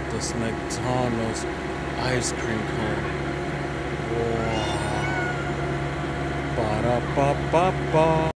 about this McDonald's ice cream cone. Wow. Ba-da-ba-ba-ba.